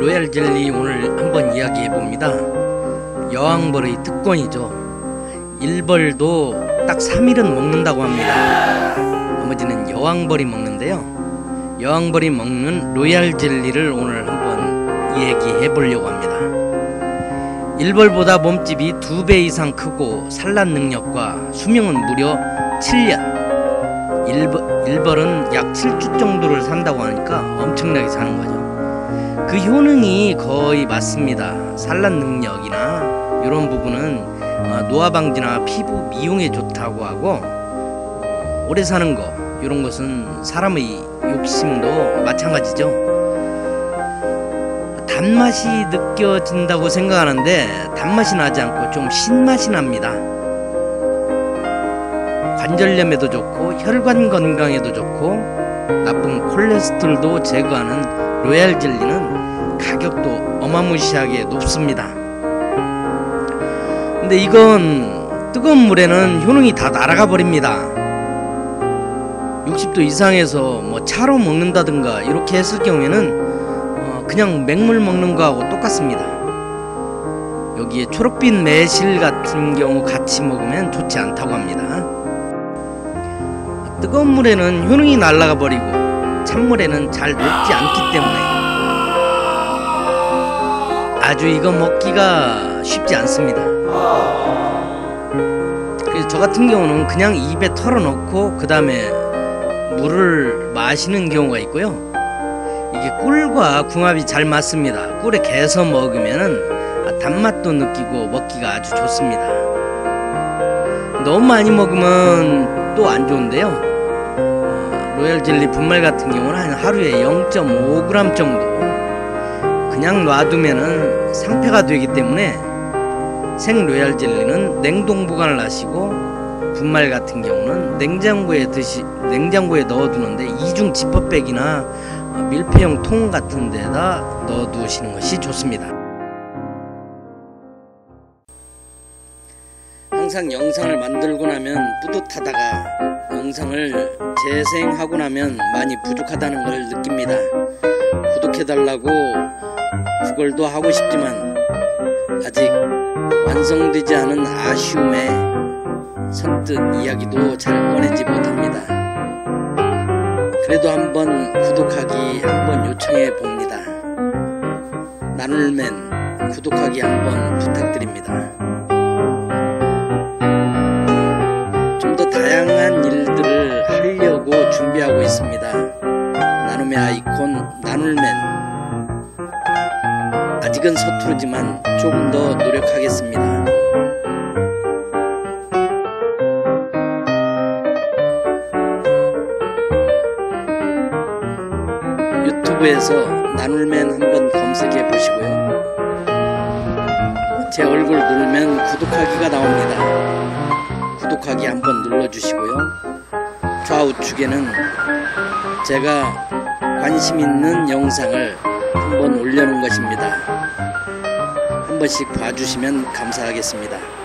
로얄 젤리 오늘 한번 이야기해 봅니다. 여왕벌의 특권이죠. 일벌도 딱 3일은 먹는다고 합니다. 나머지는 여왕벌이 먹는데요. 여왕벌이 먹는 로얄 젤리를 오늘 한번 얘기해 보려고 합니다. 일벌보다 몸집이 두배 이상 크고 산란 능력과 수명은 무려 7년. 일벌, 일벌은 약 7주 정도를 산다고 하니까 엄청나게 사는 거죠. 그 효능이 거의 맞습니다. 산란 능력이나 이런 부분은 어, 노화 방지나 피부 미용에 좋다고 하고 어, 오래 사는 거 이런 것은 사람의 욕심도 마찬가지죠. 단맛이 느껴진다고 생각하는데 단맛이 나지 않고 좀 신맛이 납니다. 관절염에도 좋고 혈관 건강에도 좋고 나쁜 콜레스테롤도 제거하는 로얄 젤리는 가격도 어마무시하게 높습니다. 근데 이건 뜨거운 물에는 효능이 다 날아가 버립니다. 60도 이상에서 뭐 차로 먹는다든가 이렇게 했을 경우에는 어 그냥 맹물 먹는 거하고 똑같습니다. 여기에 초록빛 매실 같은 경우 같이 먹으면 좋지 않다고 합니다. 뜨거운 물에는 효능이 날아가 버리고 찬물에는 잘 녹지 않기 때문에 아주 이거 먹기가 쉽지 않습니다. 그래서 저 같은 경우는 그냥 입에 털어놓고 그 다음에 물을 마시는 경우가 있고요. 이게 꿀과 궁합이 잘 맞습니다. 꿀에 개서 먹으면은 단맛도 느끼고 먹기가 아주 좋습니다. 너무 많이 먹으면 또 안 좋은데요. 로얄 젤리 분말 같은 경우는 한 하루에 0.5g 정도 그냥 놔두면은 상태가 되기 때문에 생 로얄 젤리는 냉동 보관을 하시고 분말 같은 경우는 냉장고에 드시 냉장고에 넣어두는데 이중 지퍼백이나 밀폐용 통 같은 데다 넣어두시는 것이 좋습니다. 항상 영상을 만들고 나면 뿌듯하다가 영상을 재생하고 나면 많이 부족하다는 걸 느낍니다. 구독해달라고 구걸도 하고 싶지만 아직 완성되지 않은 아쉬움에 선뜻 이야기도 잘 꺼내지 못합니다. 그래도 한번 구독하기 한번 요청해 봅니다. 나눌맨 구독하기 한번 부탁드립니다. 나눔의 아이콘 나눌맨 아직은 서투르지만 조금 더 노력하겠습니다. 유튜브에서 나눌맨 한번 검색해 보시고요. 제 얼굴 누르면 구독하기가 나옵니다. 구독하기 한번 눌러주시고요. 좌우측에는 제가 관심 있는 영상을 한번 올려놓은 것입니다. 한 번씩 봐주시면 감사하겠습니다.